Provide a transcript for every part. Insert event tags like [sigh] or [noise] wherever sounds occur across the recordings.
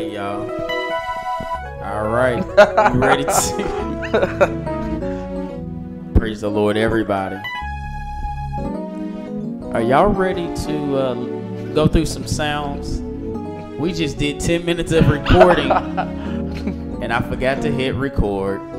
Hey y'all. All right. You ready to [laughs] Praise the Lord everybody. Are y'all ready to uh, go through some sounds? We just did 10 minutes of recording [laughs] and I forgot to hit record. [laughs]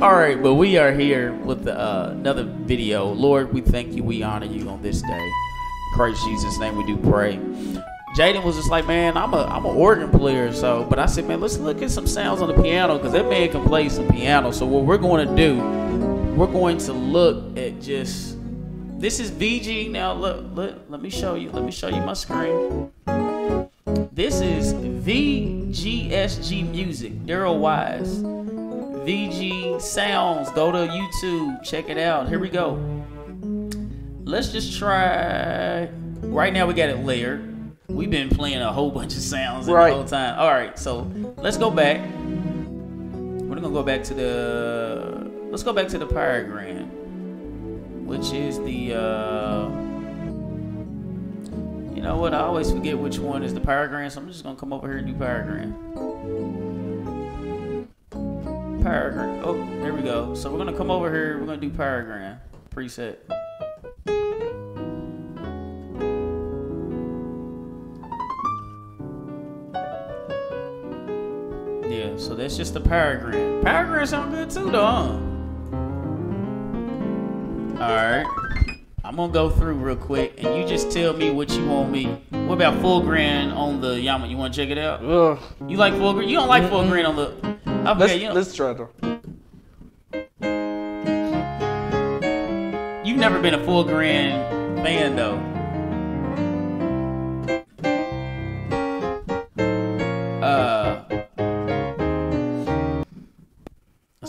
All right, but we are here with uh, another video. Lord, we thank you. We honor you on this day. Christ Jesus' name, we do pray. Jayden was just like, man, I'm a I'm an organ player, so. But I said, man, let's look at some sounds on the piano because that man can play some piano. So what we're going to do, we're going to look at just. This is VG. Now look, look, let me show you. Let me show you my screen. This is VGSG Music. Daryl Wise. VG Sounds. Go to YouTube. Check it out. Here we go. Let's just try. Right now we got it layered. We've been playing a whole bunch of sounds Right. the whole time. All right, so let's go back. We're gonna go back to the. Let's go back to the Pyrogram, which is the. uh You know what? I always forget which one is the Pyrogram, so I'm just gonna come over here and do Pyrogram. Pyrogram. Oh, there we go. So we're gonna come over here. We're gonna do Pyrogram preset. So that's just the paragraph. Pyrogram sound good too, though. Huh? All right. I'm gonna go through real quick, and you just tell me what you want me. What about full grand on the Yama? You want to check it out? Ugh. You like full grand? You don't like full grand on the? Okay, Let's, you don't- let's try though. You've never been a full grand fan though.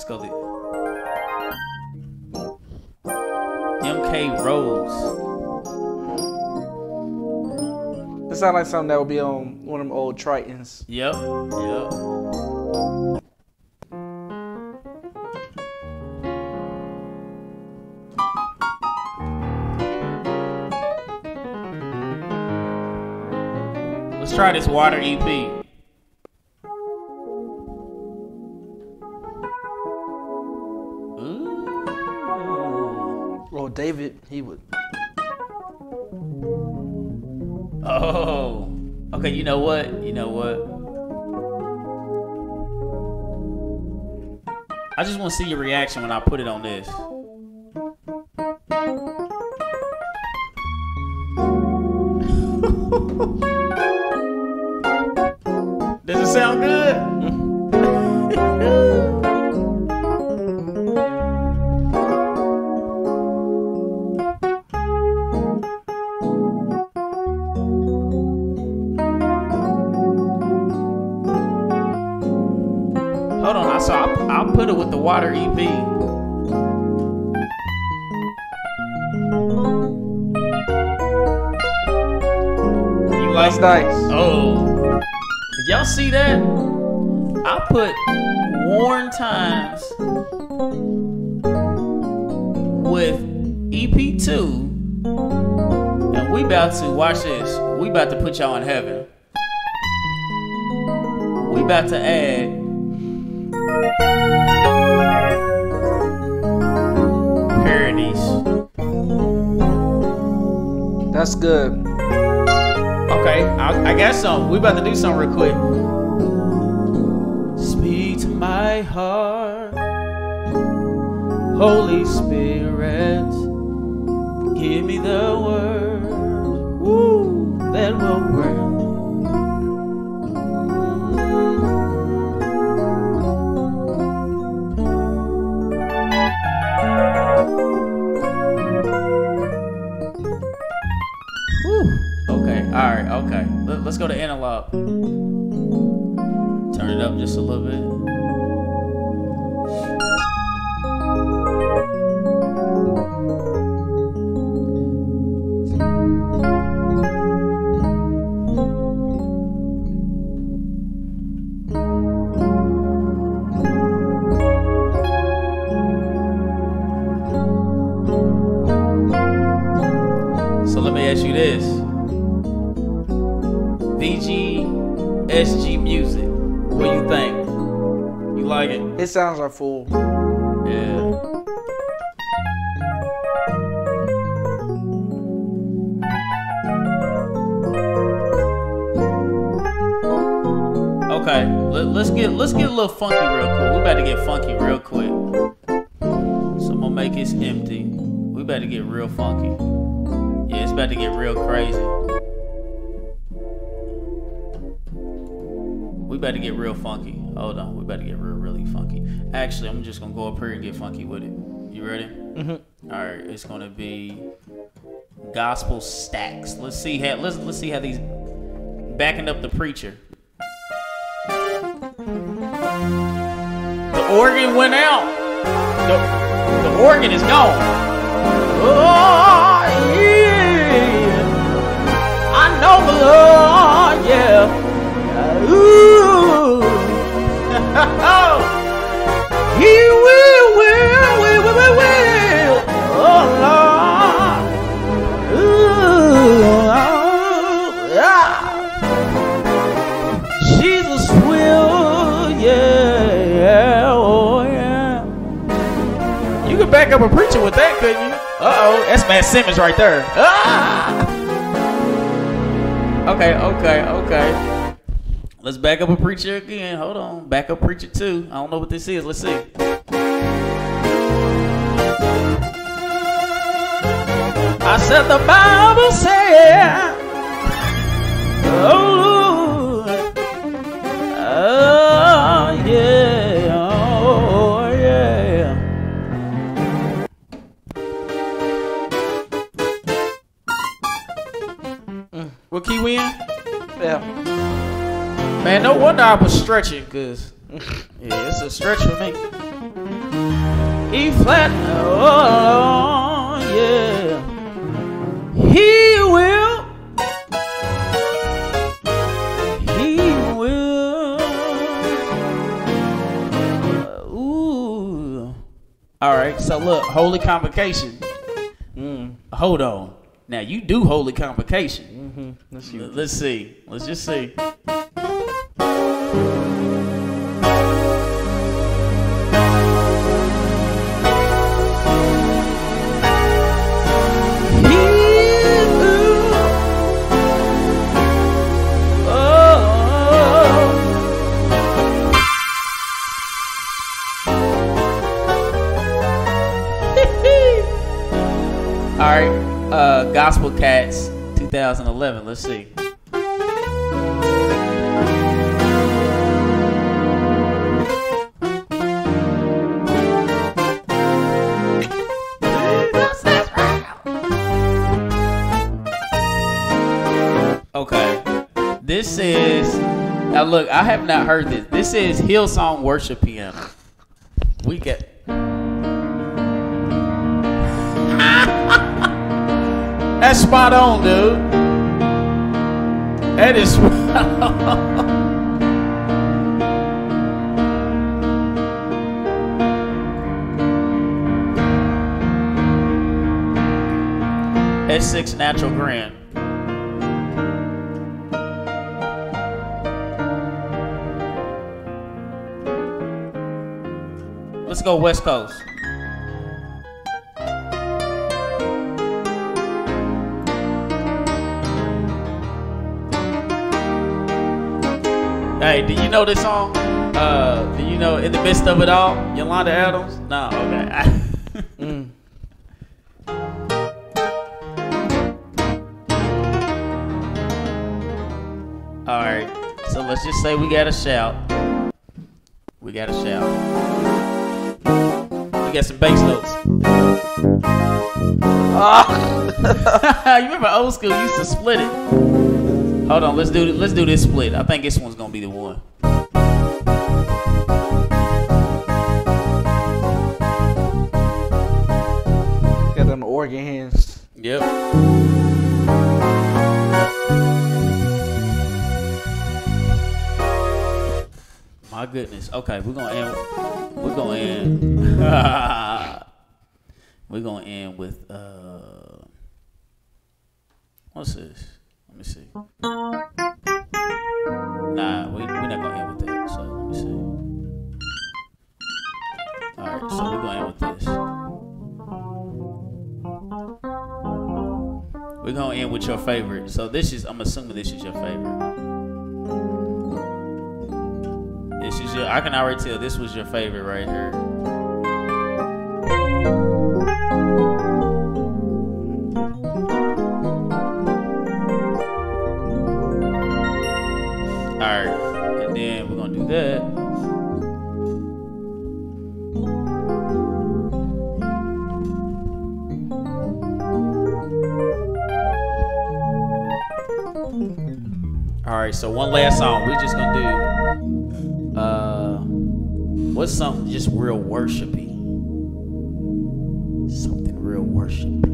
The MK Rhodes. It sounds like something that would be on one of them old Tritons. Yep. Yep. Let's try this water EP. David, he would. Oh. Okay, you know what? You know what? I just want to see your reaction when I put it on this. Hold on, I saw. I'll, I'll put it with the water E like? That's nice. Oh, did y'all see that? I put Worn Times with EP2, and we about to watch this. We about to put y'all in heaven. We about to add parodies. That's good. Okay, I, I got some. We about to do something real quick. Speak to my heart, Holy Spirit. Give me the word woo, that will bring. Let's go to analog. Turn it up just a little bit. VGSG music. What do you think? You like it? It sounds like fool. Yeah. Okay, let, us get let's get a little funky real quick. We about to get funky real quick. So I'm gonna make this empty. We about to get real funky. Yeah, it's about to get real crazy. We to get real funky. Hold on, we to get real really funky. Actually, I'm just gonna go up here and get funky with it. You ready? Mm-hmm. All right, it's gonna be gospel stacks. Let's see how let's let's see how these backing up the preacher. The organ went out. The, the organ is gone. Oh yeah, I know the Lord, yeah. Ooh. [laughs] he will, will, will, will, will. Oh Lord. Ooh, ah. Jesus will, yeah, oh yeah. You could back up a preacher with that, couldn't you? Uh oh, that's Matt Simmons right there. Ah! Okay, okay, okay. Let's back up a preacher again. Hold on, back up preacher two. I don't know what this is. Let's see. I said the Bible said, oh, I was stretching, cause [laughs] yeah, it's a stretch for me. E flat, oh yeah. He will. He will. Ooh. All right. So look, holy convocation. Mm. Hold on. Now you do holy convocation. Mm-hmm. Let's see. Let's see. Let's just see. 2011. Let's see. Okay, this is now. Look, I have not heard this. This is Hillsong Worship Piano. We get. That's spot on, dude. That is [laughs] spot on. S6 Natural Grand. Let's go West Coast. Hey, do you know this song? Uh, do you know in the midst of it all, Yolanda Adams? No, okay. [laughs] Mm. all right. So let's just say we got a shout. We got a shout. We got some bass notes. [laughs] [laughs] you remember old school used to split it. Hold on, let's do let's do this split. I think this one's gonna be the one. Got them organ hands. Yep. My goodness. Okay, we're gonna end. We're gonna end. [laughs] we're gonna end with. uh What's this? Let me see. Nah, we we're not gonna end with that. So let me see. All right, so we're gonna end with this. We're gonna end with your favorite. So this is I'm assuming this is your favorite. This is your I can already tell this was your favorite right here. Alright, and then we're gonna do that. Alright, so one last song. We're just gonna do uh what's something just real worshipy? Something real worshipy.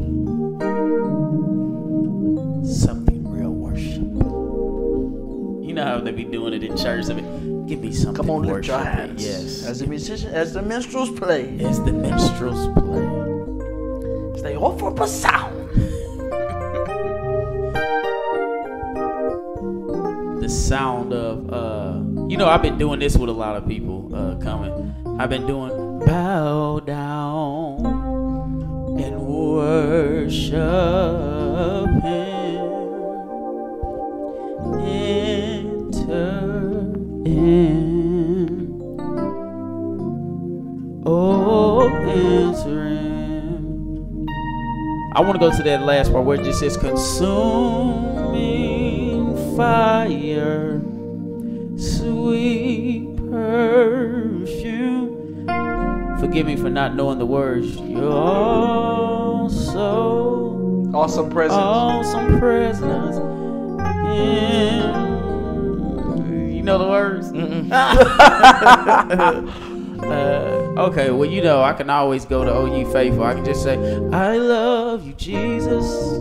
They be doing it in church. I mean, give me something Come on, lift your hands. Yes. As the musician, as the minstrels play, As the minstrels play. they offer up a sound. [laughs] the sound of uh you know I've been doing this with a lot of people uh coming. I've been doing bow down and worship him. In. I want to go to that last part where it just says consuming fire, sweet perfume. Forgive me for not knowing the words. You're all so Awesome presence. awesome presence. In, you know the words? [laughs] Uh, okay, well, you know, I can always go to OU Faithful. I can just say, I love you, Jesus.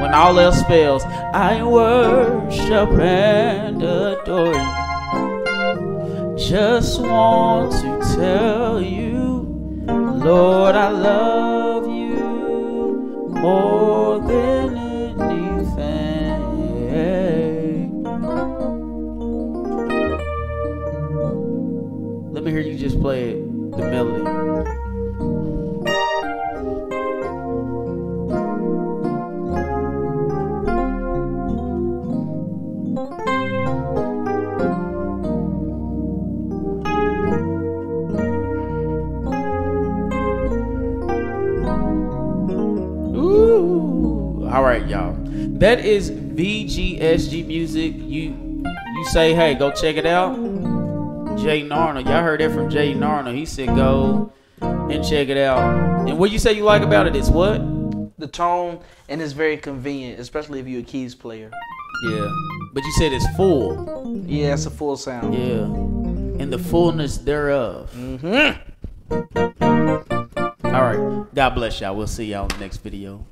When all else fails, I worship and adore you. Just want to tell you, Lord, I love you more than anything. Let me hear you just play it, y'all. That is VGSG music. You you say, hey, go check it out. Jayden Arnold. Y'all heard that from Jayden Arnold. He said go and check it out. And what you say you like about it is what? The tone and it's very convenient, especially if you're a keys player. Yeah. But you said it's full. Yeah, it's a full sound. Yeah. And the fullness thereof. Mm-hmm. All right. God bless y'all. We'll see y'all in the next video.